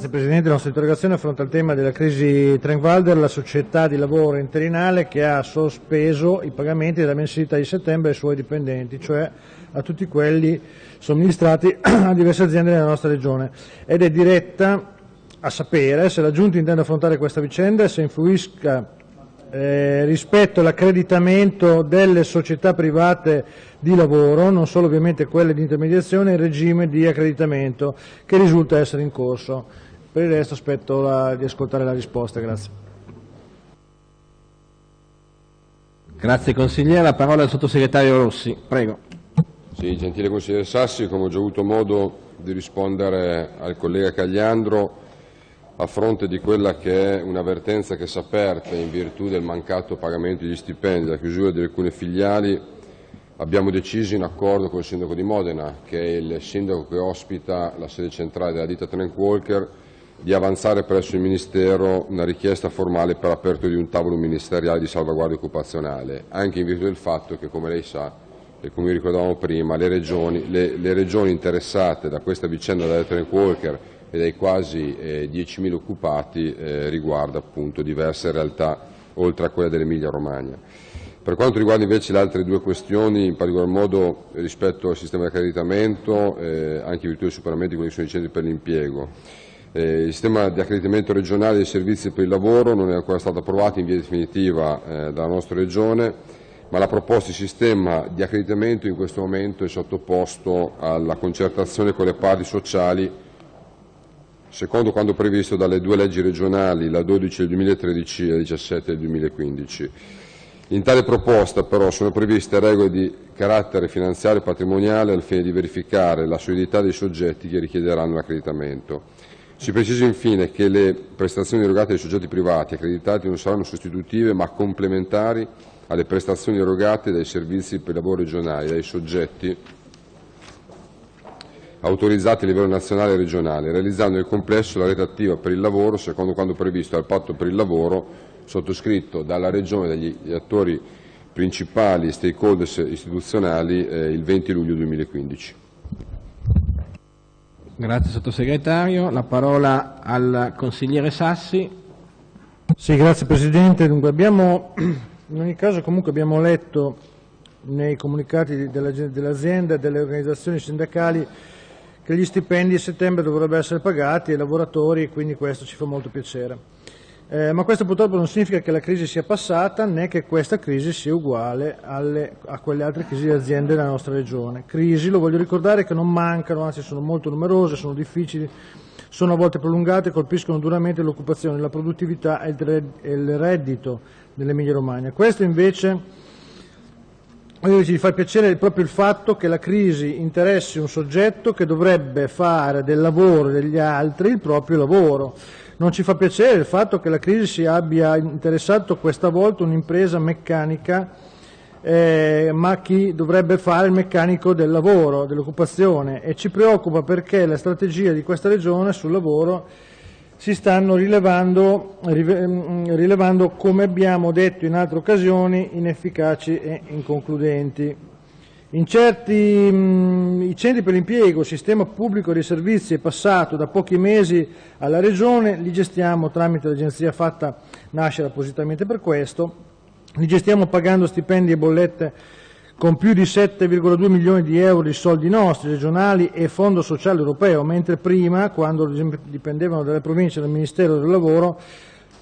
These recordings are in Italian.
Grazie Presidente, la nostra interrogazione affronta il tema della crisi Trenkwalder, la società di lavoro interinale che ha sospeso i pagamenti della mensilità di settembre ai suoi dipendenti, cioè a tutti quelli somministrati a diverse aziende della nostra regione. Ed è diretta a sapere se la Giunta intende affrontare questa vicenda e se influisca eh, rispetto all'accreditamento delle società private di lavoro, non solo ovviamente quelle di intermediazione, in regime di accreditamento che risulta essere in corso. Per il resto aspetto la, di ascoltare la risposta. Grazie. Grazie consigliere. La parola al sottosegretario Rossi. Prego. Sì, gentile consigliere Sassi, come ho già avuto modo di rispondere al collega Cagliandro, a fronte di quella che è un'avvertenza che si è aperta in virtù del mancato pagamento degli stipendi, la chiusura di alcune filiali, abbiamo deciso in accordo con il sindaco di Modena, che è il sindaco che ospita la sede centrale della ditta Trank Walker, di avanzare presso il Ministero una richiesta formale per l'apertura di un tavolo ministeriale di salvaguardia occupazionale, anche in virtù del fatto che, come lei sa, e come ricordavamo prima, le regioni, le, le regioni interessate da questa vicenda della Trank Walker e dai quasi eh, 10.000 occupati eh, riguarda appunto diverse realtà oltre a quella dell'Emilia Romagna. Per quanto riguarda invece le altre due questioni, in particolar modo rispetto al sistema di accreditamento, eh, anche in virtù del superamento di quelli che centri per l'impiego, eh, il sistema di accreditamento regionale dei servizi per il lavoro non è ancora stato approvato in via definitiva eh, dalla nostra Regione, ma la proposta di sistema di accreditamento in questo momento è sottoposto alla concertazione con le parti sociali secondo quanto previsto dalle due leggi regionali, la 12 del 2013 e la 17 del 2015. In tale proposta però sono previste regole di carattere finanziario e patrimoniale al fine di verificare la solidità dei soggetti che richiederanno l'accreditamento. Si precisa infine che le prestazioni erogate dai soggetti privati accreditati non saranno sostitutive ma complementari alle prestazioni erogate dai servizi per lavoro regionali dai soggetti autorizzati a livello nazionale e regionale, realizzando nel complesso la rete attiva per il lavoro secondo quanto previsto dal patto per il lavoro sottoscritto dalla Regione e dagli attori principali stakeholders istituzionali eh, il 20 luglio 2015. Grazie sottosegretario. La parola al consigliere Sassi. Sì, grazie Presidente. Dunque, abbiamo, in ogni caso comunque abbiamo letto nei comunicati dell'azienda e delle organizzazioni sindacali che gli stipendi a settembre dovrebbero essere pagati ai lavoratori e quindi questo ci fa molto piacere. Eh, ma questo purtroppo non significa che la crisi sia passata né che questa crisi sia uguale alle, a quelle altre crisi di aziende della nostra regione. Crisi, lo voglio ricordare, che non mancano, anzi sono molto numerose, sono difficili, sono a volte prolungate, colpiscono duramente l'occupazione, la produttività e il reddito dell'Emilia Romagna. Questo invece ci fa piacere proprio il fatto che la crisi interessi un soggetto che dovrebbe fare del lavoro degli altri il proprio lavoro. Non ci fa piacere il fatto che la crisi abbia interessato questa volta un'impresa meccanica, eh, ma chi dovrebbe fare il meccanico del lavoro, dell'occupazione e ci preoccupa perché la strategia di questa regione sul lavoro si stanno rilevando, mm, rilevando, come abbiamo detto in altre occasioni, inefficaci e inconcludenti. In certi, mh, mm, I centri per l'impiego, il sistema pubblico dei servizi è passato da pochi mesi alla Regione, li gestiamo tramite l'agenzia fatta nascere appositamente per questo, li gestiamo pagando stipendi e bollette con più di 7,2 milioni di euro di soldi nostri, regionali e Fondo Sociale Europeo, mentre prima, quando dipendevano dalle province e dal Ministero del Lavoro,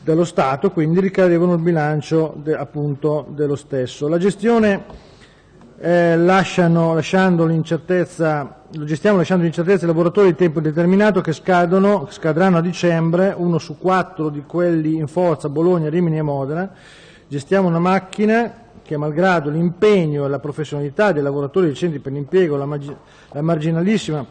dello Stato, quindi ricadevano il bilancio de, appunto dello stesso. La gestione eh, lasciano, lasciando l'incertezza, lo gestiamo lasciando l'incertezza ai lavoratori di tempo determinato che scadono, scadranno a dicembre, uno su quattro di quelli in forza Bologna, Rimini e Modena. Gestiamo una macchina che malgrado l'impegno e la professionalità dei lavoratori dei centri per l'impiego, la, la marginalissima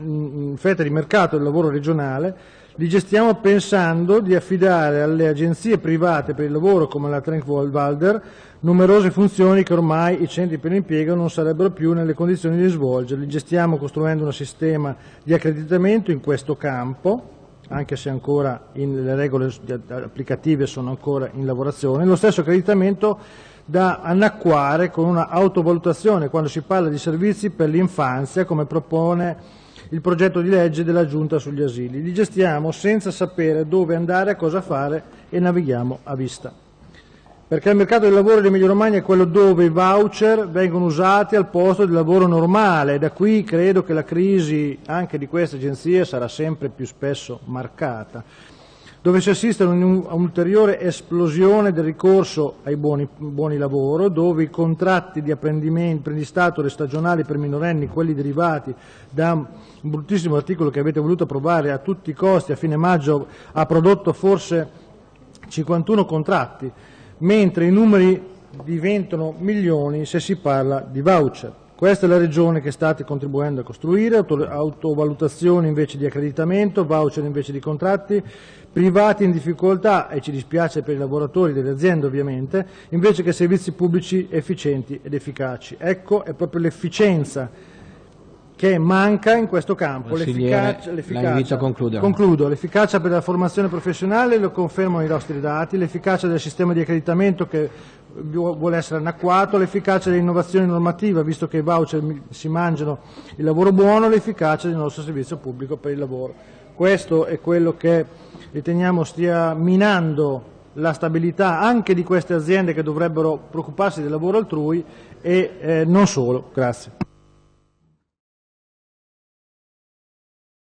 mm, fetta di mercato del lavoro regionale, li gestiamo pensando di affidare alle agenzie private per il lavoro come la Trank-Walder numerose funzioni che ormai i centri per l'impiego non sarebbero più nelle condizioni di svolgere. Li gestiamo costruendo un sistema di accreditamento in questo campo, anche se ancora in, le regole applicative sono ancora in lavorazione. Lo stesso accreditamento da annacquare con una autovalutazione quando si parla di servizi per l'infanzia come propone il progetto di legge della Giunta sugli asili. Li gestiamo senza sapere dove andare, cosa fare e navighiamo a vista. Perché il mercato del lavoro in Emilia Romagna è quello dove i voucher vengono usati al posto del lavoro normale. Da qui credo che la crisi anche di queste agenzie sarà sempre più spesso marcata dove si assiste a un'ulteriore esplosione del ricorso ai buoni, buoni, lavoro, dove i contratti di apprendistato stagionali per minorenni, quelli derivati da un bruttissimo articolo che avete voluto approvare a tutti i costi a fine maggio, ha prodotto forse 51 contratti, mentre i numeri diventano milioni se si parla di voucher. Questa è la regione che state contribuendo a costruire, autovalutazioni invece di accreditamento, voucher invece di contratti, privati in difficoltà, e ci dispiace per i lavoratori delle aziende ovviamente, invece che servizi pubblici efficienti ed efficaci. Ecco, è proprio l'efficienza che manca in questo campo. L'efficacia, l'efficacia, concludo, l'efficacia per la formazione professionale lo confermano i nostri dati, l'efficacia del sistema di accreditamento che vuole essere anacquato, l'efficacia dell'innovazione normativa, visto che i voucher si mangiano il lavoro buono, l'efficacia del nostro servizio pubblico per il lavoro. Questo è quello che riteniamo stia minando la stabilità anche di queste aziende che dovrebbero preoccuparsi del lavoro altrui e eh, non solo. Grazie.